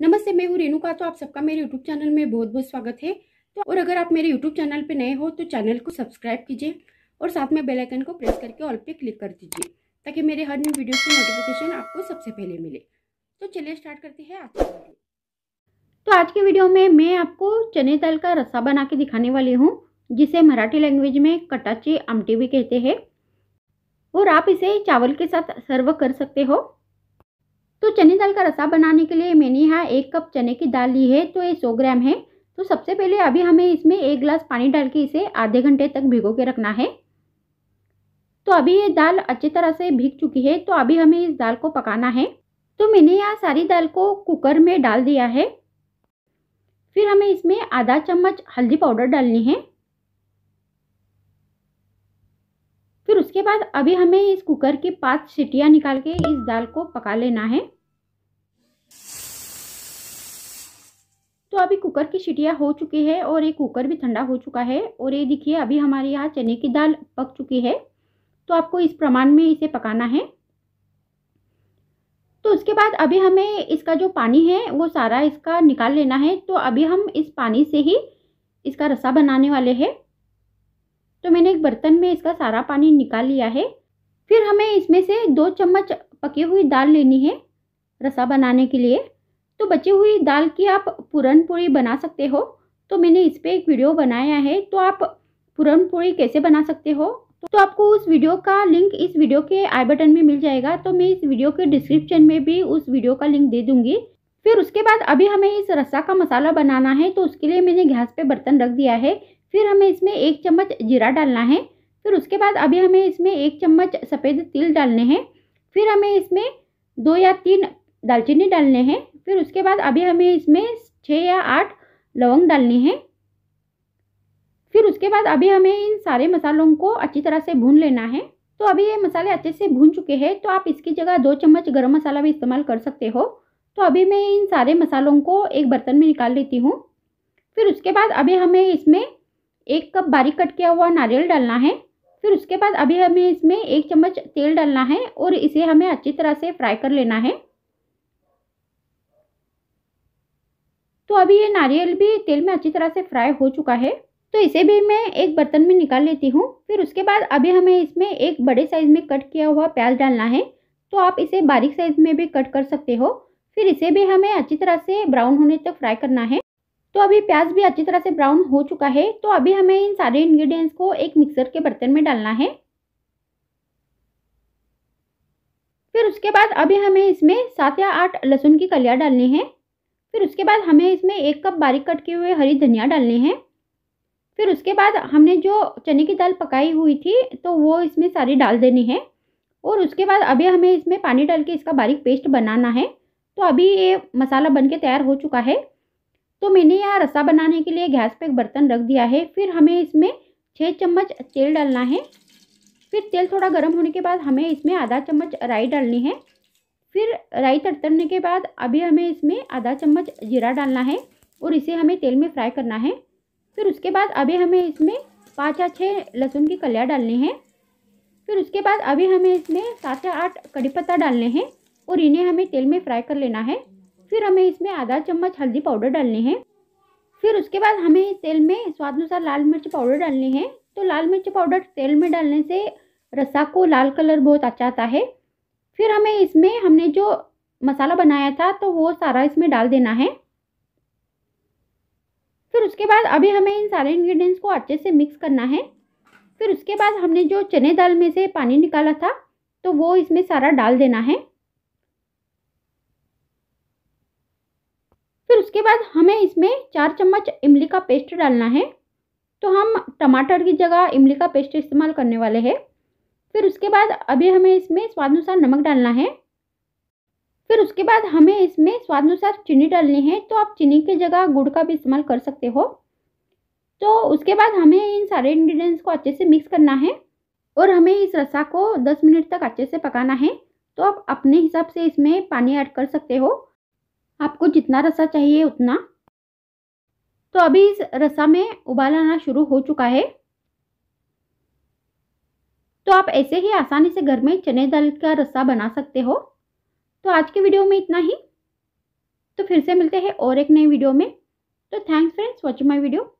नमस्ते, मैं हूँ रेणुका। तो आप सबका मेरे यूट्यूब चैनल में बहुत बहुत स्वागत है। तो और अगर आप मेरे यूट्यूब चैनल पे नए हो तो चैनल को सब्सक्राइब कीजिए और साथ में बेल आइकन को प्रेस करके ऑल पे क्लिक कर दीजिए, ताकि मेरे हर न्यू वीडियो की नोटिफिकेशन आपको सबसे पहले मिले। तो चलिए स्टार्ट करते हैं आज का वीडियो तो आज की वीडियो में मैं आपको चने दाल का रस्सा बना के दिखाने वाली हूँ, जिसे मराठी लैंग्वेज में कटाची आमटी भी कहते हैं। और आप इसे चावल के साथ सर्व कर सकते हो। तो चने दाल का रसा बनाने के लिए मैंने यहाँ एक कप चने की दाल ली है तो ये सौ ग्राम है। तो सबसे पहले अभी हमें इसमें एक गिलास पानी डाल के इसे आधे घंटे तक भिगो के रखना है। तो अभी ये दाल अच्छी तरह से भीग चुकी है तो अभी हमें इस दाल को पकाना है। तो मैंने यहाँ सारी दाल को कुकर में डाल दिया है। फिर हमें इसमें आधा चम्मच हल्दी पाउडर डालनी है। उसके बाद अभी हमें इस कुकर की पाँच सीटियाँ निकाल के इस दाल को पका लेना है। तो अभी कुकर की सीटियाँ हो चुकी है और ये कुकर भी ठंडा हो चुका है और ये देखिए, अभी हमारे यहाँ चने की दाल पक चुकी है। तो आपको इस प्रमाण में इसे पकाना है। तो उसके बाद अभी हमें इसका जो पानी है, वो सारा इसका निकाल लेना है। तो अभी हम इस पानी से ही इसका रसा बनाने वाले हैं। तो मैंने एक बर्तन में इसका सारा पानी निकाल लिया है। फिर हमें इसमें से दो चम्मच पकी हुई दाल लेनी है रसा बनाने के लिए। तो बची हुई दाल की आप पूरन पूड़ी बना सकते हो। तो मैंने इस पर एक वीडियो बनाया है तो आप पूरन पूड़ी कैसे बना सकते हो? तो आपको उस वीडियो का लिंक इस वीडियो के आई बटन में मिल जाएगा। तो मैं इस वीडियो के डिस्क्रिप्शन में भी उस वीडियो का लिंक दे दूँगी। फिर उसके बाद अभी हमें इस रसा का मसाला बनाना है तो उसके लिए मैंने गैस पे बर्तन रख दिया है। फिर हमें इसमें एक चम्मच जीरा डालना है। फिर उसके बाद अभी हमें इसमें एक चम्मच सफ़ेद तिल डालने हैं। फिर हमें इसमें दो या तीन दालचीनी डालने हैं। फिर उसके बाद अभी हमें इसमें छः या आठ लवंग डालनी है। फिर उसके बाद अभी हमें इन सारे मसालों को अच्छी तरह से भून लेना है। तो अभी ये मसाले अच्छे से भून चुके हैं तो आप इसकी जगह दो चम्मच गरम मसाला भी इस्तेमाल कर सकते हो। तो अभी मैं इन सारे मसालों को एक बर्तन में निकाल लेती हूँ। फिर उसके बाद अभी हमें इसमें एक कप बारीक कट किया हुआ नारियल डालना है। फिर उसके बाद अभी हमें इसमें एक चम्मच तेल डालना है और इसे हमें अच्छी तरह से फ्राई कर लेना है। तो अभी ये नारियल भी तेल में अच्छी तरह से फ्राई हो चुका है। तो इसे भी मैं एक बर्तन में निकाल लेती हूँ। फिर उसके बाद अभी हमें इसमें एक बड़े साइज़ में कट किया हुआ प्याज डालना है। तो आप इसे बारीक साइज़ में भी कट कर सकते हो। फिर इसे भी हमें अच्छी तरह से ब्राउन होने तक फ्राई करना है। तो अभी प्याज भी अच्छी तरह से ब्राउन हो चुका है तो अभी हमें इन सारे इंग्रेडिएंट्स को एक मिक्सर के बर्तन में डालना है। फिर उसके बाद अभी हमें इसमें सात या आठ लहसुन की कलियाँ डालनी है। फिर उसके बाद हमें इसमें एक कप बारीक कट किए हुए हरी धनिया डालनी है। फिर उसके बाद हमने जो चने की दाल पकाई हुई थी तो वो इसमें सारी डाल देनी है। और उसके बाद अभी हमें इसमें पानी डाल के इसका बारीक पेस्ट बनाना है। तो अभी ये मसाला बन के तैयार हो चुका है। तो मैंने यहाँ रसा बनाने के लिए गैस पे एक बर्तन रख दिया है। फिर हमें इसमें छः चम्मच तेल डालना है। फिर तेल थोड़ा गर्म होने के बाद हमें इसमें आधा चम्मच राई डालनी है। फिर राई तड़तरने के बाद अभी हमें इसमें आधा चम्मच जीरा डालना है और इसे हमें तेल में फ्राई करना है। फिर उसके बाद अभी हमें इसमें पाँच या छः लहसुन की कलियाँ डालनी है। फिर उसके बाद अभी हमें इसमें सात या आठ कड़ी पत्ता डालने हैं और इन्हें हमें तेल में फ्राई कर लेना है। फिर हमें इसमें आधा चम्मच हल्दी पाउडर डालनी है। फिर उसके बाद हमें इस तेल में स्वाद अनुसार लाल मिर्च पाउडर डालनी है। तो लाल मिर्च पाउडर तेल में डालने से रसा को लाल कलर बहुत अच्छा आता है। फिर हमें इसमें हमने जो मसाला बनाया था तो वो सारा इसमें डाल देना है। फिर उसके बाद अभी हमें इन सारे इंग्रेडिएंट्स को अच्छे से मिक्स करना है। फिर उसके बाद हमने जो चने दाल में से पानी निकाला था तो वो इसमें सारा डाल देना है। फिर उसके बाद हमें इसमें चार चम्मच इमली का पेस्ट डालना है। तो हम टमाटर की जगह इमली का पेस्ट इस्तेमाल करने वाले हैं। फिर उसके बाद अभी हमें इसमें स्वाद अनुसार नमक डालना है। फिर उसके बाद हमें इसमें स्वाद अनुसार चीनी डालनी है तो आप चीनी की जगह गुड़ का भी इस्तेमाल कर सकते हो। तो उसके बाद हमें इन सारे इंग्रेडिएंट्स को अच्छे से मिक्स करना है और हमें इस रसा को 10 मिनट तक अच्छे से पकाना है। तो आप अपने हिसाब से इसमें पानी ऐड कर सकते हो। आपको जितना रसा चाहिए उतना। तो अभी इस रसा में उबाल आना शुरू हो चुका है। तो आप ऐसे ही आसानी से घर में चने दाल का रसा बना सकते हो। तो आज के वीडियो में इतना ही। तो फिर से मिलते हैं और एक नई वीडियो में। तो thanks friends watching my video